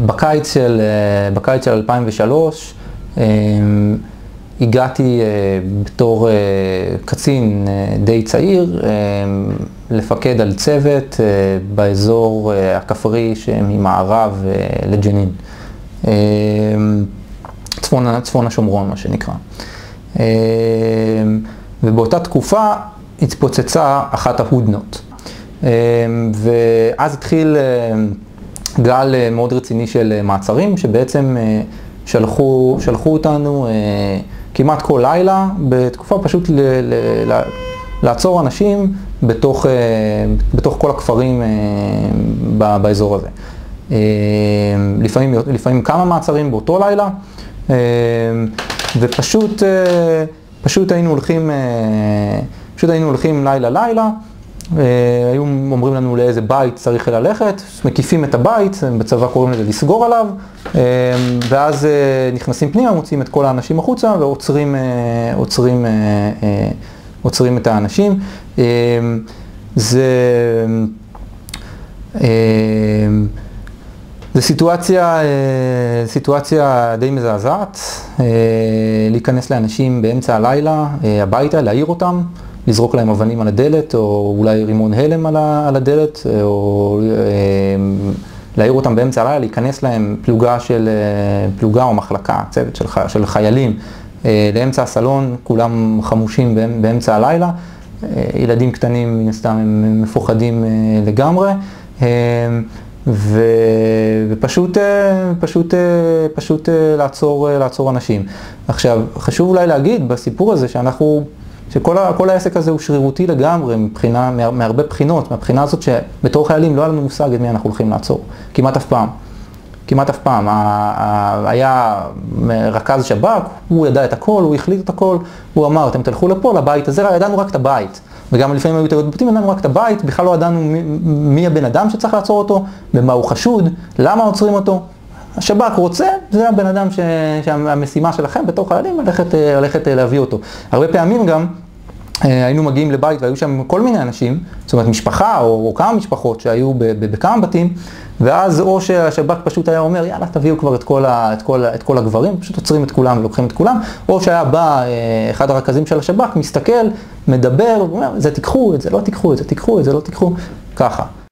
בקיץ של, בקיץ של 2003 הגעתי בתור קצין די צעיר לפקד על צוות באזור הכפרי שממערב לג'נין, צפון, צפון השומרון מה שנקרא. ובאותה תקופה התפוצצה אחת ההודנות. ואז התחיל גל מאוד רציני של מעצרים, שבעצם שלחו, שלחו אותנו כמעט כל לילה, בתקופה פשוט ל, ל, ל, לעצור אנשים בתוך, בתוך כל הכפרים באזור הזה. לפעמים, לפעמים כמה מעצרים באותו לילה, ופשוט פשוט היינו הולכים, פשוט היינו הולכים לילה לילה, היו אומרים לנו לאיזה בית צריך ללכת, מקיפים את הבית, בצבא קוראים לזה לסגור עליו, ואז נכנסים פנימה, מוציאים את כל האנשים החוצה ועוצרים עוצרים, עוצרים את האנשים. זה, זה סיטואציה, סיטואציה די מזעזעת, להיכנס לאנשים באמצע הלילה הביתה, להעיר אותם. לזרוק להם אבנים על הדלת, או אולי רימון הלם על הדלת, או להעיר אותם באמצע הלילה, להיכנס להם פלוגה של, פלוגה או מחלקה, צוות של, של חיילים, לאמצע הסלון, כולם חמושים באמצע הלילה, ילדים קטנים מן הסתם הם מפוחדים לגמרי, ו, ופשוט פשוט, פשוט לעצור, לעצור אנשים. עכשיו, חשוב אולי להגיד בסיפור הזה שאנחנו שכל העסק הזה הוא שרירותי לגמרי מבחינה, מהרבה בחינות, מהבחינה הזאת שבתור חיילים לא היה לנו מושג את מי אנחנו הולכים לעצור, כמעט אף פעם. כמעט אף פעם. היה רכז שב"כ, הוא ידע את הכל, הוא החליט את הכל, הוא אמר, אתם תלכו לפה, לבית הזה, ידענו רק את הבית. וגם לפעמים היו טעויות בתים, ידענו רק את הבית, בכלל לא ידענו מי, מי הבן אדם שצריך לעצור אותו, במה הוא חשוד, למה עוצרים אותו. השב"כ רוצה, זה הבן אדם ש... שהמשימה שלכם בתור חיילים, ללכת, ללכת להביא אותו. הרבה פעמים גם היינו מגיעים לבית והיו שם כל מיני אנשים, זאת אומרת משפחה או, או כמה משפחות שהיו ב, ב, בכמה בתים, ואז או שהשב"כ פשוט היה אומר, יאללה תביאו כבר את כל, ה, את כל, את כל הגברים, פשוט עוצרים את כולם ולוקחים את כולם, או שהיה בא אחד הרכזים של השב"כ, מסתכל, מדבר, ואומר, זה תיקחו, את זה לא תיקחו, את זה תיקחו, את זה לא תיקחו, ככה.